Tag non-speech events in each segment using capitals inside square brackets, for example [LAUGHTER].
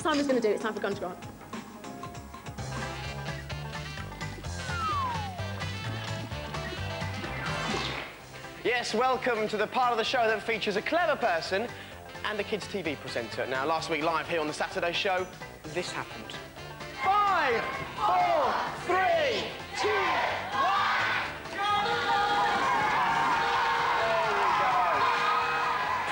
Simon's going to do it. It's time for Gunge Grant. Yes, welcome to the part of the show that features a clever person and a kids' TV presenter. Now, last week live here on the Saturday show, this happened. Five, four, three, two,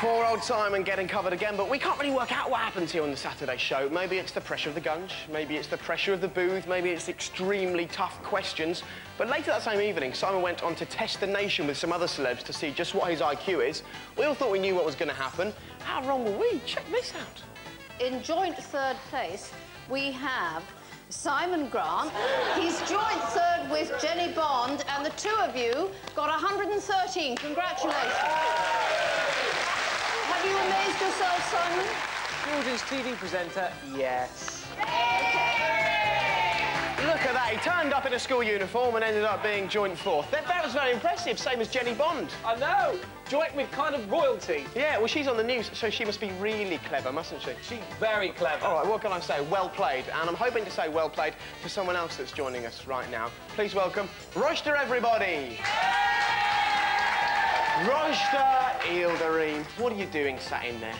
Poor old Simon getting covered again, but we can't really work out what happens here on the Saturday show. Maybe it's the pressure of the gunge, maybe it's the pressure of the booth, maybe it's extremely tough questions. But later that same evening, Simon went on to test the nation with some other celebs to see just what his IQ is. We all thought we knew what was going to happen. How wrong were we? Check this out. In joint third place, we have Simon Grant. He's joint third with Jennie Bond, and the two of you got 113. Congratulations. Have you amazed yourself, Simon? Children's TV presenter, yes. Look at that, he turned up in a school uniform and ended up being joint fourth. That, that was very impressive, same as Jennie Bond. I know. Joint with kind of royalty. Yeah, well, she's on the news, so she must be really clever, mustn't she? She's very clever. All right, what can I say? Well played. And I'm hoping to say well played to someone else that's joining us right now. Please welcome Royster, everybody. Royster Ilderim, what are you doing sat in there?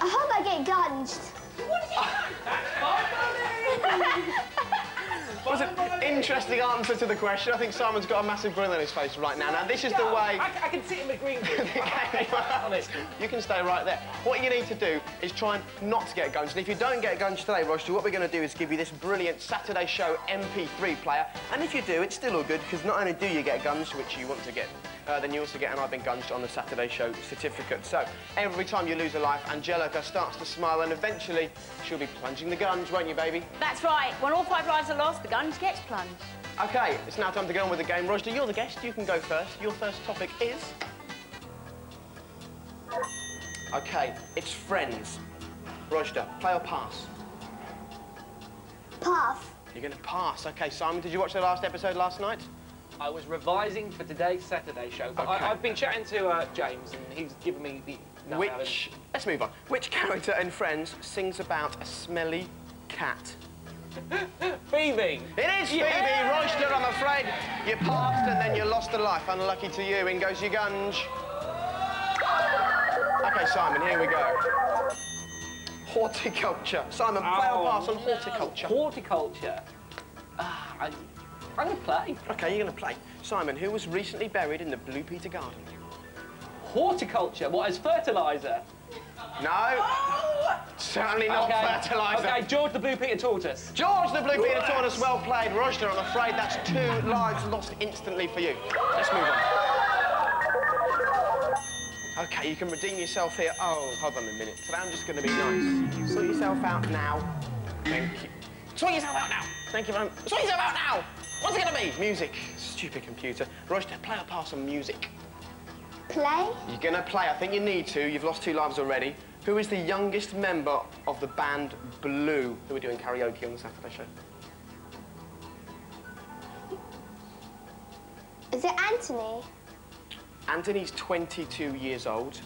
I hope I get gunged. what Was an interesting answer to the question. I think Simon's got a massive grin on his face right now. Now, this is the way... I, I can sit in the green [LAUGHS] room. Honest. You can stay right there. What you need to do is try and not to get gunged. And if you don't get gunged today, Rojda, what we're going to do is give you this brilliant Saturday Show MP3 player. And if you do, it's still all good, because not only do you get gunged, which you want to get, uh, then you also get an I've been gunged on the Saturday Show certificate. So every time you lose a life, Angelica starts to smile, and eventually she'll be plunging the gunge, won't you, baby? That's right. When all five lives are lost, the gunge gets plunged. OK, it's now time to get on with the game. Rojda, you're the guest. You can go first. Your first topic is... OK, it's friends. Rojda, play or pass? Pass. You're going to pass. OK, Simon, did you watch the last episode last night? I was revising for today's Saturday show, but Okay. I, I've been chatting to uh, James, and he's given me the... No. Which... Let's move on. Which character in Friends sings about a smelly cat? [LAUGHS] Phoebe! It is Phoebe Royster, I'm afraid. You passed and then you lost a life. Unlucky to you. In goes your gunge. OK, Simon, here we go. Horticulture. Simon, Oh, pass on horticulture? Horticulture. Ah, I, I'm going to play. OK, you're going to play. Simon, who was recently buried in the Blue Peter Garden? Horticulture, what, as fertiliser? No. Certainly not fertiliser. OK, George the Blue Peter Tortoise. George the Blue Peter Tortoise, well played. Rojda, I'm afraid that's two lives lost instantly for you. Let's move on. OK, you can redeem yourself here. Oh, hold on a minute. Today I'm just going to be nice. Sort yourself out now. Thank you. Sort yourself out now. Thank you very much. Sort yourself out now. What's it going to be? Music. Stupid computer. Rojda, play or pass on music. Play. You're going to play. I think you need to. You've lost two lives already. Who is the youngest member of the band Blue who are doing karaoke on the Saturday show? Is it Anthony? Anthony's 22 years old.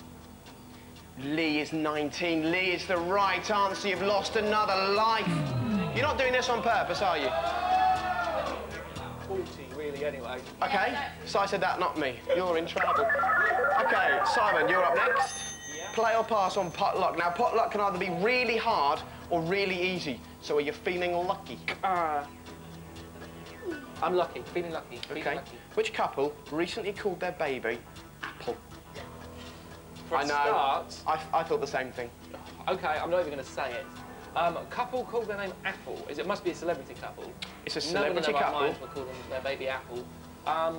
Lee is 19. Lee is the right answer. You've lost another life. You're not doing this on purpose, are you? 40, really, anyway. OK, so I said that, not me. You're in trouble. OK, Simon, you're up next. Play or pass on potluck. Now, potluck can either be really hard or really easy. So are you feeling lucky? Uh, I'm lucky, feeling lucky, feeling OK. lucky. Which couple recently called their baby Apple? For I know. start, I, I thought the same thing. OK, I'm not even going to say it. Um, a couple called their name Apple. Is it must be a celebrity couple? It's a No one in celebrity their right couple. minds will call them their baby Apple. Um,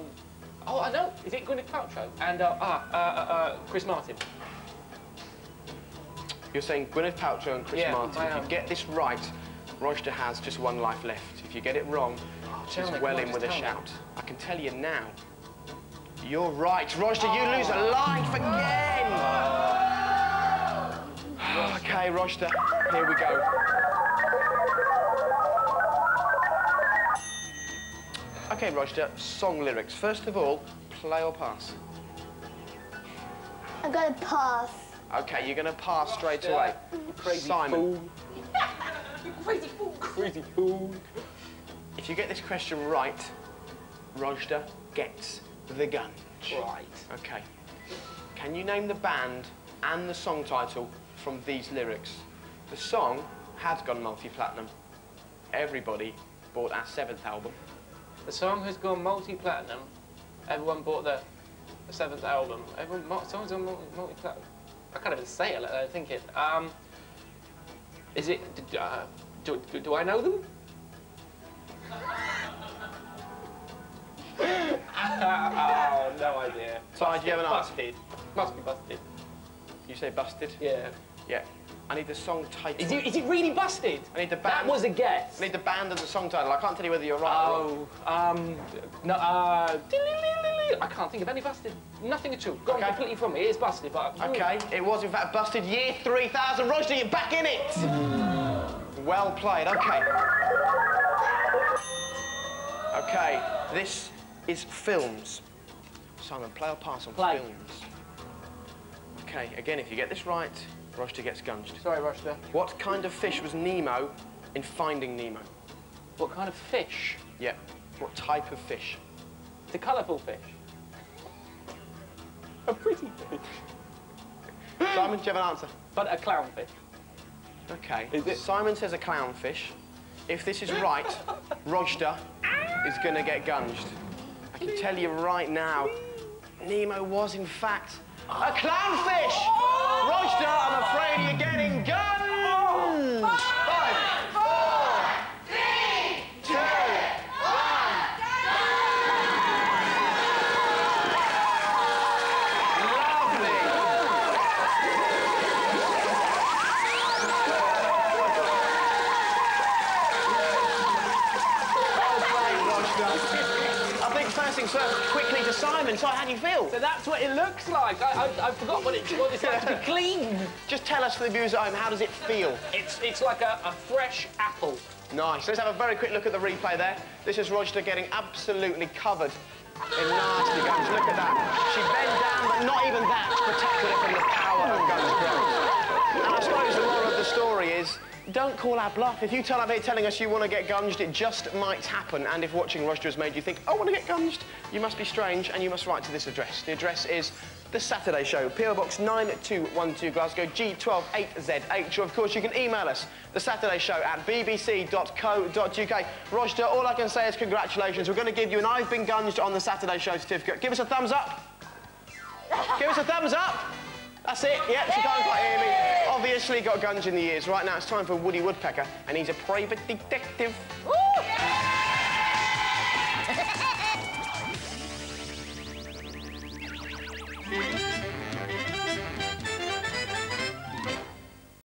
oh, I know. Is it Gwyneth Paltrow and uh, ah, uh, uh, uh, Chris Martin? You're saying Gwyneth Paltrow and Chris Yeah, Martin. If you get this right, Rojda has just one life left. If you get it wrong, she's tell well in with a tell me. shout. I can tell you now. You're right. Rojda, you lose a life again. OK, Rojda, here we go. OK, Rojda, song lyrics. First of all, play or pass? I'm gonna pass. Okay, you're going to pass straight away. Crazy Simon. fool. you crazy fool. Crazy fool. If you get this question right, Rojda gets the gun. Right. Okay. Can you name the band and the song title from these lyrics? The song has gone multi-platinum. Everybody bought our seventh album. The song has gone multi-platinum. Everyone bought the, the seventh album. Everyone, mu- songs gone multi- multi-platinum. I can't even say it. Like that, I think it. Um, is it? Uh, do, do, do I know them? [LAUGHS] [LAUGHS] oh, no idea. Si, do you have an answer? Busted. Must be busted. You say busted? Yeah. Yeah. I need the song title. Is it, is it really busted? I need the band. That was a guess. I need the band and the song title. I can't tell you whether you're right or wrong. Oh, um, no, uh, I can't think of any busted. Nothing at all. Gone Okay. completely from me. It is busted, but Okay, it was in fact busted year 3000. Rojda, you're back in it. well played. Okay. Okay, this is films. Simon, play or pass on Play. films. Okay, again, if you get this right, Rojda gets gunged. Sorry, Rochester. What kind of fish was Nemo in Finding Nemo? What kind of fish? Yeah. What type of fish? It's a colourful fish. A pretty fish. Simon, do you have an answer? But a clownfish. Okay. Is it- Simon says a clownfish. If this is right, Rojda is going to get gunged. I can tell you right now, Nemo was in fact a clownfish. Simon. So how do you feel? So that's what it looks like. I, I, I forgot what, it, what it's like [LAUGHS] to be clean. Just tell us for the viewers at home, how does it feel? It's, it's like a, a fresh apple. Nice. Let's have a very quick look at the replay there. This is Rojda getting absolutely covered in nasty gunge. Look at that. She bent down, but not even that protected her from the power of Gunge Grant. And I suppose the moral of the story is, don't call our bluff. If you up here telling us you want to get gunged, it just might happen. And if watching Rojda has made you think, I want to get gunged, you must be strange and you must write to this address. The address is The Saturday Show, PO Box 9212 Glasgow, G128ZH. Or of course, you can email us, The Saturday Show at bbc.co.uk. Rojda, all I can say is congratulations. We're going to give you an I've been gunged on The Saturday Show certificate. Give us a thumbs up. Give us a thumbs up. That's it. Yep, she can't quite hear me. Obviously got gunge in the ears. Right now it's time for Woody Woodpecker, and he's a private detective. [LAUGHS]